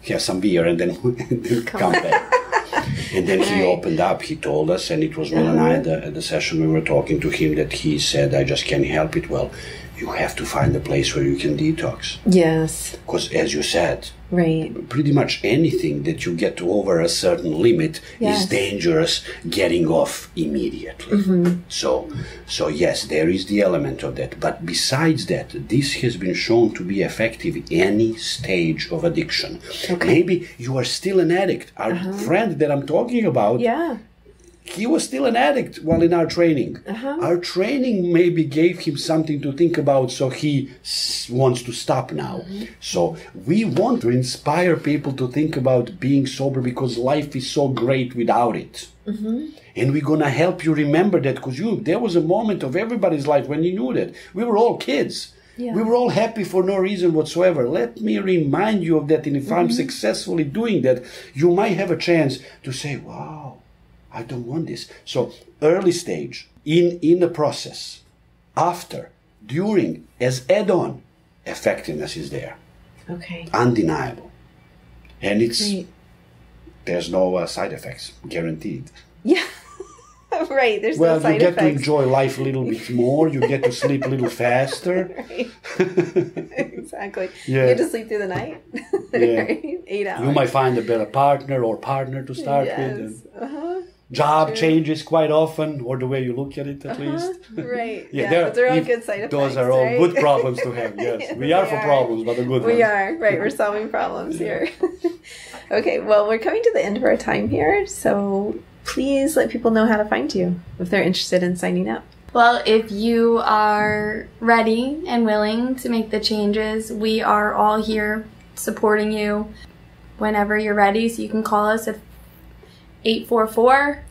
have some beer, and then, and then come back. And then he Right. opened up. He told us, and it was Will and I at the, at the session we were talking to him that he said, "I just can't help it." Well, you have to find a place where you can detox, yes because as you said, right pretty much anything that you get to over a certain limit Yes. is dangerous. Getting off immediately. Mm-hmm. So, so yes, there is the element of that. But besides that, this has been shown to be effective any stage of addiction. Maybe you are still an addict. Our uh-huh. friend that I'm talking about, yeah he was still an addict while in our training. Uh-huh. Our training maybe gave him something to think about, so he s- wants to stop now. Mm-hmm. So we want to inspire people to think about being sober because life is so great without it. Mm-hmm. And we're gonna help you remember that because you there was a moment of everybody's life when you knew that we were all kids. Yeah. We were all happy for no reason whatsoever. Let me remind you of that, and if I'm mm-hmm. successfully doing that, you might have a chance to say, "Wow, I don't want this." So early stage in in the process, after, during, as add-on, effectiveness is there, okay undeniable, and it's Great. there's no uh, side effects guaranteed. Yeah. right. There's Well, no side Well you get to enjoy life a little bit more. You get to sleep a little faster. Right. exactly. Yeah. You get to sleep through the night. Yeah. right? Eight hours. You might find a better partner or partner to start with. yes. And Uh-huh. Job changes quite often, or the way you look at it, at uh-huh. least. Right. Yeah, Yeah. they're- but they're all good side effects. Those are all right? good problems to have. Yes, we are for are. problems, but the good ones. We are. Right. We're solving problems here. okay. Well, we're coming to the end of our time here. So please let people know how to find you if they're interested in signing up. Well, if you are ready and willing to make the changes, we are all here supporting you whenever you're ready. So you can call us at 844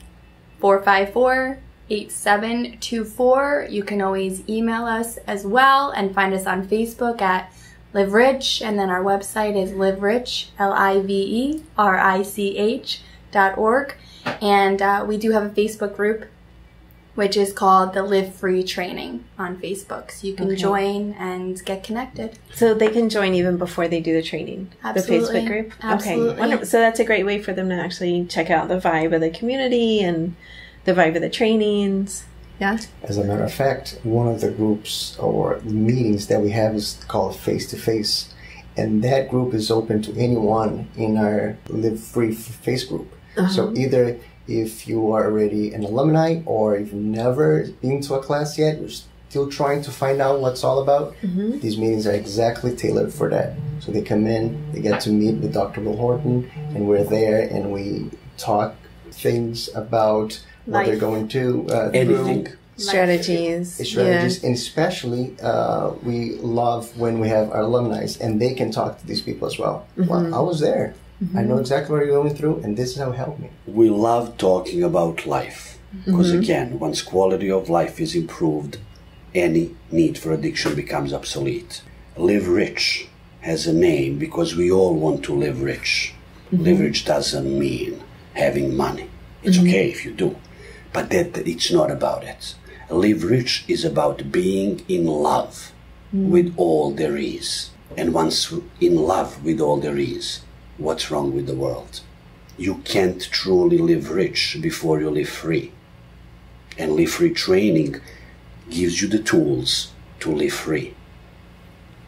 454 8724. You can always email us as well and find us on Facebook at Live Rich. And then our website is Live Rich, L I V E R I C H dot org. And uh, we do have a Facebook group which is called the Live Free Training on Facebook. So you can Okay. join and get connected. So they can join even before they do the training. Absolutely. The Facebook group. Absolutely. Okay. Wonderful. So that's a great way for them to actually check out the vibe of the community and the vibe of the trainings. Yeah. As a matter of fact, one of the groups or meetings that we have is called Face to Face, and that group is open to anyone in our Live Free f- Face group. So uh-huh. either if you are already an alumni or if you've never been to a class yet, you're still trying to find out what's all about, these meetings are exactly tailored for that. So they come in, they get to meet with Dr. Will Horton, and we're there and we talk things about what they're going to uh, Anything. through strategies. strategies, and especially uh, we love when we have our alumni and they can talk to these people as well. Well, I was there. I know exactly what you're going through, and this is how it helped me. We love talking about life because, mm-hmm. again, once quality of life is improved, any need for addiction becomes obsolete. Live Rich has a name because we all want to live rich. Mm-hmm. Live rich doesn't mean having money. It's mm-hmm. okay if you do, but that it's not about it. Live rich is about being in love with all there is. And once in love with all there is, what's wrong with the world? You can't truly live rich before you live free. And live free training gives you the tools to live free.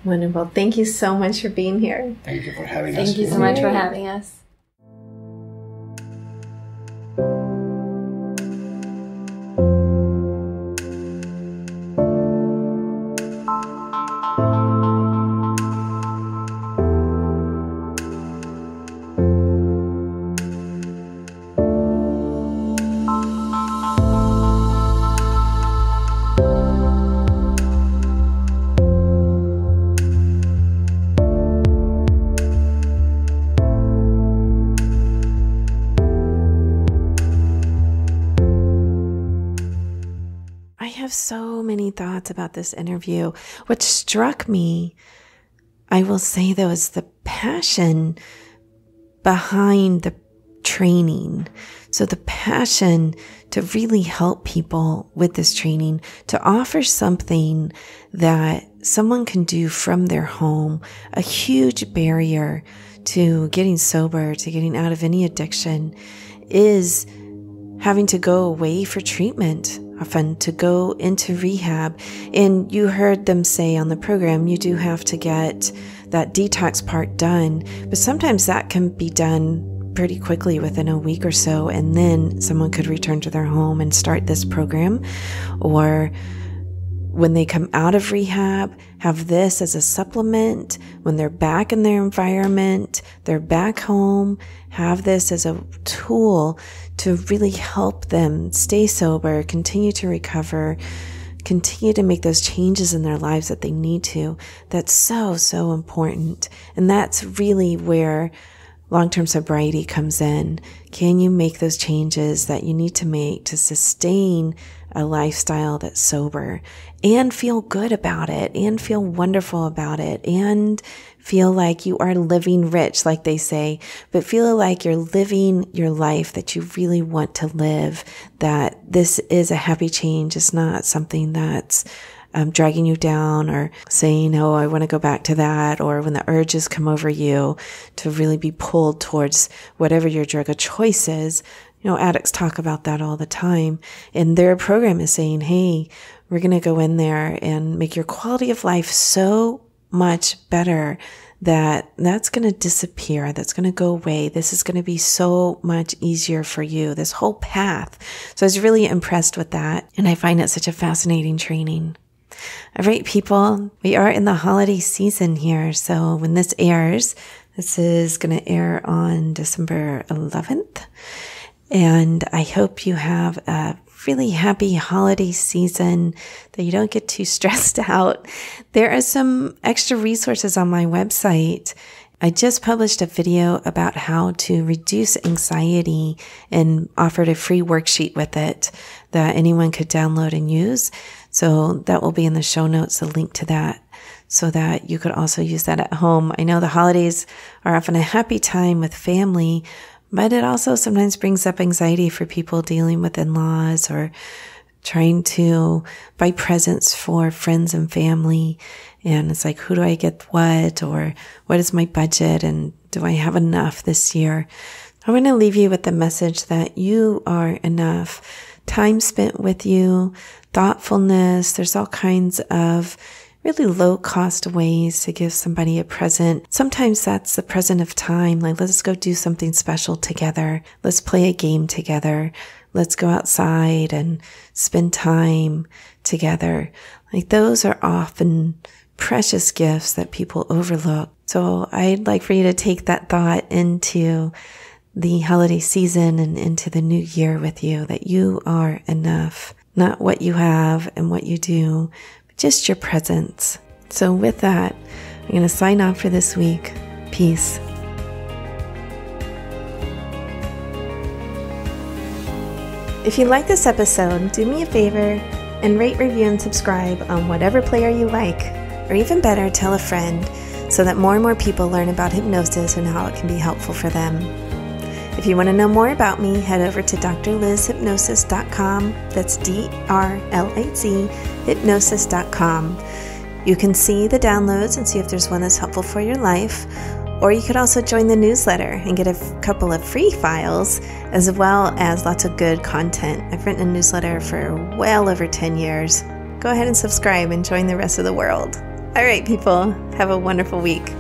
Wonderful. Thank you so much for being here. Thank you for having us. Thank you so much for having us. About this interview. What struck me, I will say though, is the passion behind the training. So the passion to really help people with this training, to offer something that someone can do from their home, a huge barrier to getting sober, to getting out of any addiction is having to go away for treatment, often to go into rehab. And you heard them say on the program, you do have to get that detox part done, but sometimes that can be done pretty quickly within a week or so. And then someone could return to their home and start this program or when they come out of rehab, have this as a supplement. When they're back in their environment, they're back home, have this as a tool to really help them stay sober, continue to recover, continue to make those changes in their lives that they need to. That's so, so important. And that's really where long term sobriety comes in. Can you make those changes that you need to make to sustain a lifestyle that's sober and feel good about it and feel wonderful about it and feel like you are living rich, like they say, but feel like you're living your life that you really want to live, that this is a happy change. It's not something that's um, dragging you down or saying, Oh, I want to go back to that. Or when the urges come over you to really be pulled towards whatever your drug of choice is. You know, addicts talk about that all the time. And their program is saying, Hey, we're going to go in there and make your quality of life so much better that that's going to disappear. That's going to go away. This is going to be so much easier for you, this whole path. So I was really impressed with that. And I find it such a fascinating training. All right, people, we are in the holiday season here. So when this airs, this is going to air on December 11th. And I hope you have a really happy holiday season, that you don't get too stressed out. There are some extra resources on my website. I just published a video about how to reduce anxiety and offered a free worksheet with it that anyone could download and use. So that will be in the show notes, a link to that so that you could also use that at home. I know the holidays are often a happy time with family, but it also sometimes brings up anxiety for people dealing with in-laws or trying to buy presents for friends and family. And it's like, who do I get what? Or what is my budget? And do I have enough this year? I want to leave you with the message that you are enough. Time spent with you, thoughtfulness. There's all kinds of really low cost ways to give somebody a present. Sometimes that's the present of time. Like, let's go do something special together. Let's play a game together. Let's go outside and spend time together. Like those are often precious gifts that people overlook. So I'd like for you to take that thought into the holiday season and into the new year with you that you are enough. not what you have and what you do, but just your presence. So, with that, I'm going to sign off for this week. Peace. If you like this episode, do me a favor and rate, review, and subscribe on whatever player you like, or even better, tell a friend so that more and more people learn about hypnosis and how it can be helpful for them. If you want to know more about me, head over to drlizhypnosis.com. That's D R L A Z hypnosis.com. You can see the downloads and see if there's one that's helpful for your life. Or you could also join the newsletter and get a couple of free files as well as lots of good content. I've written a newsletter for well over 10 years. Go ahead and subscribe and join the rest of the world. All right, people, have a wonderful week.